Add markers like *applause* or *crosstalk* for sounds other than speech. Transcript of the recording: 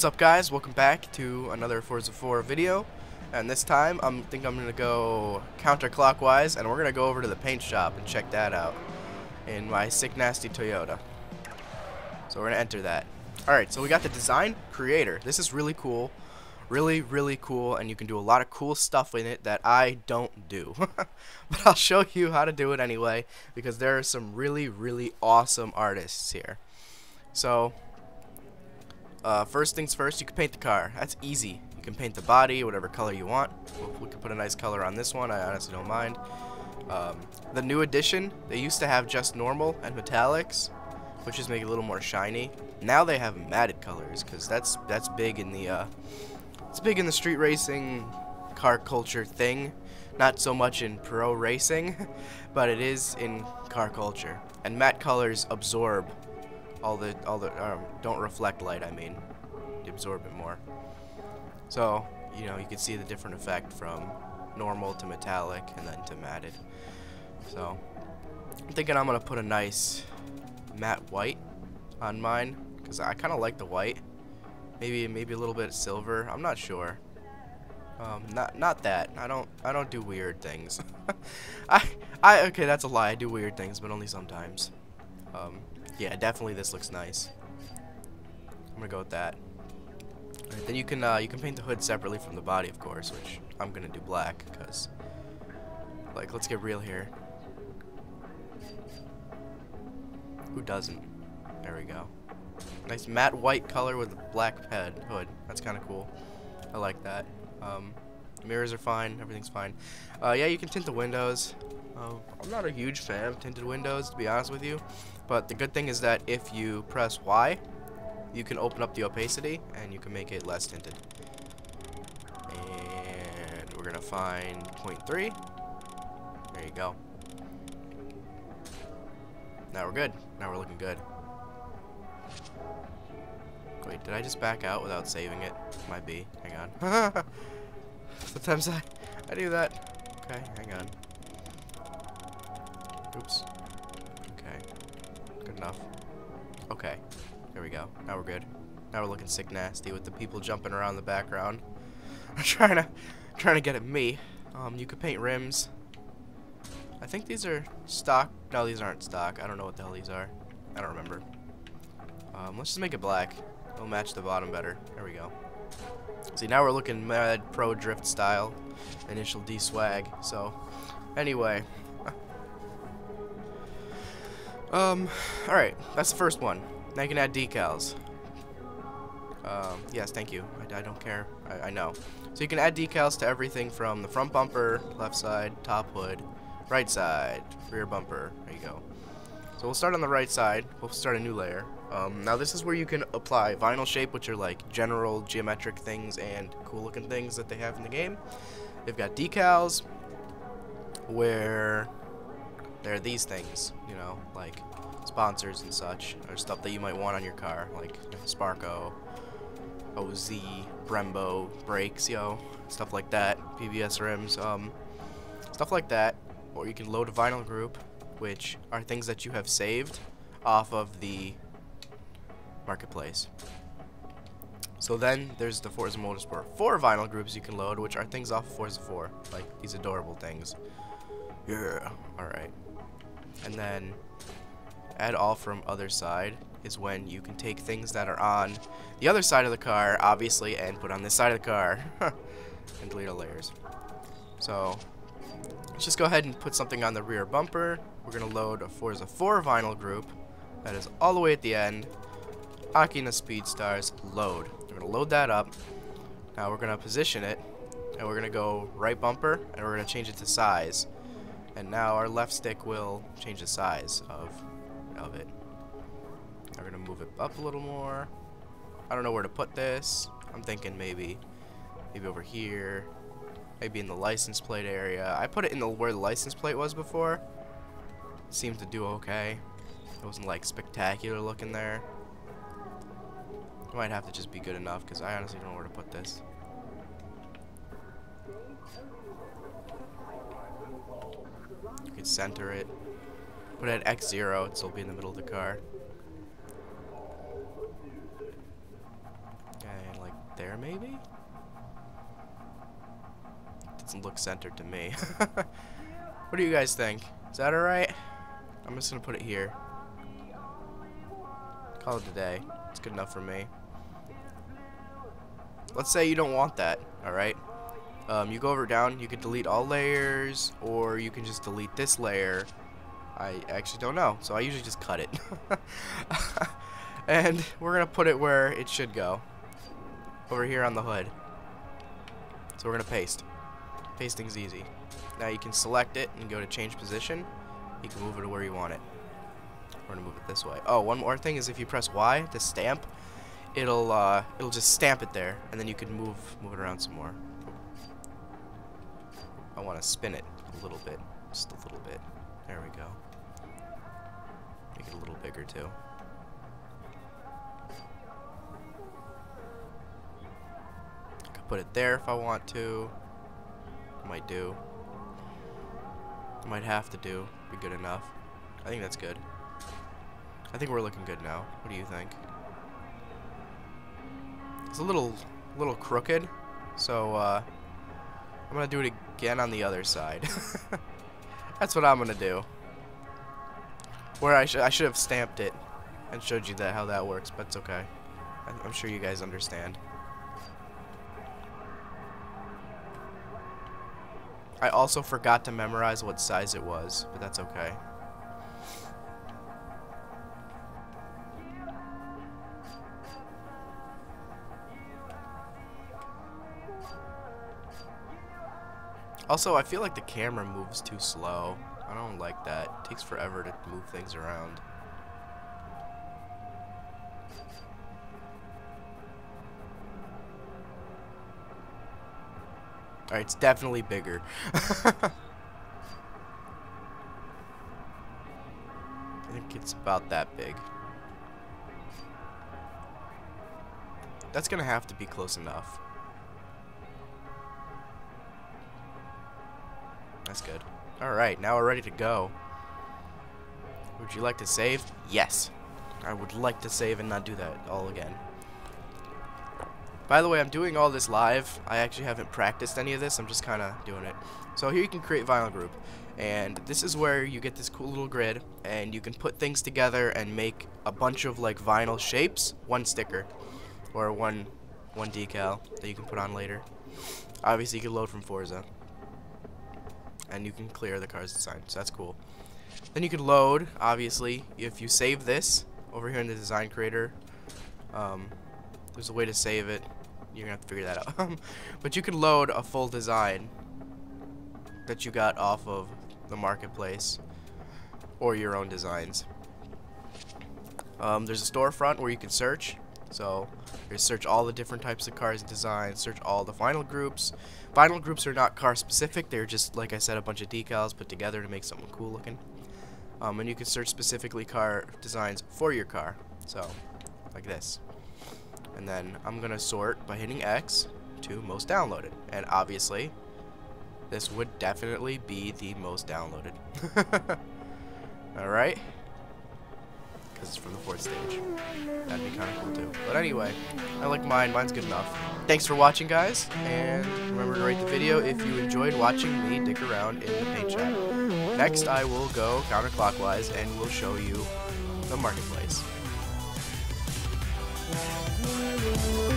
What's up guys? Welcome back to another Forza 4 video. And this time I think I'm going to go counterclockwise and we're going to go over to the paint shop and check that out in my sick nasty Toyota. So we're going to enter that. Alright, so we got the design creator. This is really cool. Really, really cool and you can do a lot of cool stuff in it that I don't do. *laughs* but I'll show you how to do it anyway because there are some really, really awesome artists here. So uh, first things first, you can paint the car. That's easy. You can paint the body, whatever color you want. We can put a nice color on this one. I honestly don't mind. Um, the new edition, they used to have just normal and metallics, which just make it a little more shiny. Now they have matted colors, because that's that's big in the uh, it's big in the street racing car culture thing. Not so much in pro racing, *laughs* but it is in car culture. And matte colors absorb all the all the um, don't reflect light. I mean, absorb it more. So you know you can see the different effect from normal to metallic and then to matted. So I'm thinking I'm gonna put a nice matte white on mine because I kind of like the white. Maybe maybe a little bit of silver. I'm not sure. Um, not not that. I don't I don't do weird things. *laughs* I I okay that's a lie. I do weird things, but only sometimes. Um, yeah, definitely this looks nice. I'm gonna go with that. Right, then you can uh, you can paint the hood separately from the body, of course, which I'm gonna do black because, like, let's get real here. Who doesn't? There we go. Nice matte white color with a black head hood. That's kind of cool. I like that. Um, mirrors are fine. Everything's fine. Uh, yeah, you can tint the windows. Uh, I'm not a huge fan of tinted windows, to be honest with you. But the good thing is that if you press Y, you can open up the opacity and you can make it less tinted. And we're going to find 0.3. There you go. Now we're good. Now we're looking good. Wait, did I just back out without saving it? Might be. Hang on. *laughs* Sometimes I, I do that. Okay, hang on. Oops. Okay. Good enough. Okay. There we go. Now we're good. Now we're looking sick nasty with the people jumping around the background. *laughs* I'm trying to trying to get at me. Um, you could paint rims. I think these are stock. No, these aren't stock. I don't know what the hell these are. I don't remember. Um, let's just make it black. It'll match the bottom better. There we go. See, now we're looking mad pro drift style. Initial D swag. So, anyway, um, alright, that's the first one. Now you can add decals. Um, yes, thank you. I, I don't care. I, I, know. So you can add decals to everything from the front bumper, left side, top hood, right side, rear bumper. There you go. So we'll start on the right side. We'll start a new layer. Um, now this is where you can apply vinyl shape, which are like general geometric things and cool looking things that they have in the game. They've got decals, where there are these things, you know, like sponsors and such, or stuff that you might want on your car, like Sparco, OZ, Brembo, brakes, yo, stuff like that, BBS rims, um, stuff like that. Or you can load a vinyl group, which are things that you have saved off of the marketplace. So then there's the Forza Motorsport 4 vinyl groups you can load, which are things off of Forza 4, like these adorable things. Yeah, alright and then add all from other side is when you can take things that are on the other side of the car, obviously, and put on this side of the car *laughs* and delete all layers. So let's just go ahead and put something on the rear bumper. We're going to load a Forza 4 vinyl group that is all the way at the end. Akina Speed Stars load. We're going to load that up. Now we're going to position it and we're going to go right bumper and we're going to change it to size and now our left stick will change the size of of it. Now We're gonna move it up a little more. I don't know where to put this. I'm thinking maybe maybe over here. Maybe in the license plate area. I put it in the where the license plate was before. Seemed to do okay. It wasn't like spectacular looking there. It might have to just be good enough because I honestly don't know where to put this. You could center it. Put it at X0, it'll be in the middle of the car. And like there maybe? Doesn't look centered to me. *laughs* what do you guys think? Is that alright? I'm just gonna put it here. Call it a day. It's good enough for me. Let's say you don't want that, alright? Um, you go over down, you can delete all layers, or you can just delete this layer. I actually don't know, so I usually just cut it. *laughs* and we're gonna put it where it should go. Over here on the hood. So we're gonna paste. Pasting's easy. Now you can select it and go to change position. You can move it to where you want it. We're gonna move it this way. Oh, one more thing is if you press Y to stamp, it'll uh, it'll just stamp it there, and then you can move move it around some more. I want to spin it a little bit, just a little bit. There we go. Make it a little bigger too. I could put it there if I want to. Might do. Might have to do. Be good enough. I think that's good. I think we're looking good now. What do you think? It's a little, little crooked, so uh, I'm gonna do it again on the other side. *laughs* That's what I'm gonna do. Where I should I should have stamped it and showed you that how that works, but it's okay. I'm sure you guys understand. I also forgot to memorize what size it was, but that's okay. Also, I feel like the camera moves too slow. I don't like that. It takes forever to move things around. Alright, it's definitely bigger. *laughs* I think it's about that big. That's gonna have to be close enough. That's good. Alright, now we're ready to go. Would you like to save? Yes. I would like to save and not do that all again. By the way, I'm doing all this live. I actually haven't practiced any of this. I'm just kind of doing it. So here you can create vinyl group. And this is where you get this cool little grid. And you can put things together and make a bunch of like vinyl shapes. One sticker. Or one, one decal that you can put on later. Obviously, you can load from Forza and you can clear the car's design. So that's cool. Then you can load, obviously, if you save this over here in the design creator. Um, there's a way to save it. You're gonna have to figure that out. *laughs* but you can load a full design that you got off of the marketplace or your own designs. Um, there's a storefront where you can search. So you search all the different types of cars and designs, search all the vinyl groups. Vinyl groups are not car specific, they're just, like I said, a bunch of decals put together to make something cool looking. Um, and you can search specifically car designs for your car. So, like this. And then I'm going to sort by hitting X to most downloaded. And obviously, this would definitely be the most downloaded. *laughs* Alright? because it's from the fourth stage. That'd be kind of cool too. But anyway, I like mine. Mine's good enough. Thanks for watching, guys, and remember to rate the video if you enjoyed watching me dick around in the paint shop. Next, I will go counterclockwise and will show you the marketplace. Thank you.